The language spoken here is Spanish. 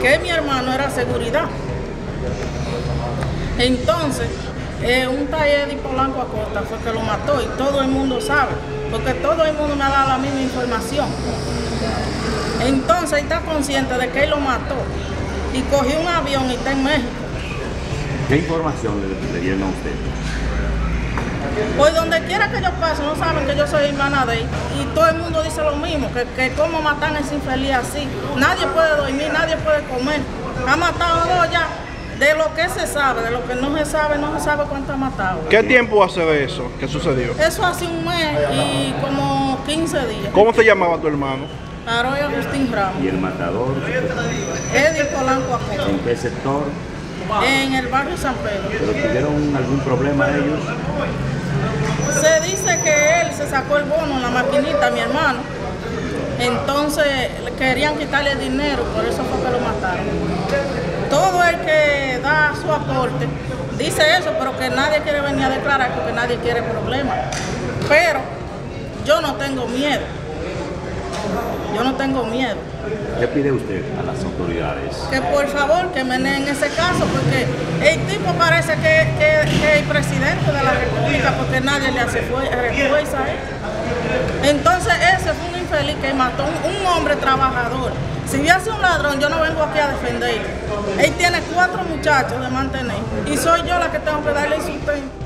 que mi hermano era seguridad. Entonces, eh, un taller de Polanco Acosta fue que lo mató y todo el mundo sabe, porque todo el mundo me ha dado la misma información. Entonces, está consciente de que él lo mató y cogió un avión y está en México. ¿Qué información le, le dieron a usted? Pues donde quiera que yo pase, no saben que yo soy hermana de él. Y todo el mundo dice lo mismo, que, que cómo matan a ese infeliz así. Nadie puede dormir, nadie puede comer. Ha matado dos ya. De lo que se sabe, de lo que no se sabe, no se sabe cuánto ha matado. ¿Qué tiempo hace de eso que sucedió? Eso hace un mes y como 15 días. ¿Cómo se llamaba tu hermano? Aroy Agustín Ramos. ¿Y el matador? Eddie Polanco Acosta. ¿En qué sector? En el barrio San Pedro. ¿Pero tuvieron algún problema ellos? Se dice que él se sacó el bono en la maquinita, mi hermano. Entonces querían quitarle el dinero, por eso fue que lo mataron. Todo el que da su aporte dice eso, pero que nadie quiere venir a declarar porque nadie quiere problemas. Pero yo no tengo miedo. Yo no tengo miedo. ¿Qué pide usted a las autoridades? Que por favor que me den ese caso, porque el tipo parece que, que- que es el presidente de la República, porque nadie le hace fue- eh, fuerza a él. Entonces ese fue un infeliz que mató un, hombre trabajador. Si hubiese un ladrón, yo no vengo aquí a defenderlo. Él tiene cuatro muchachos de mantener y soy yo la que tengo que darle sustento.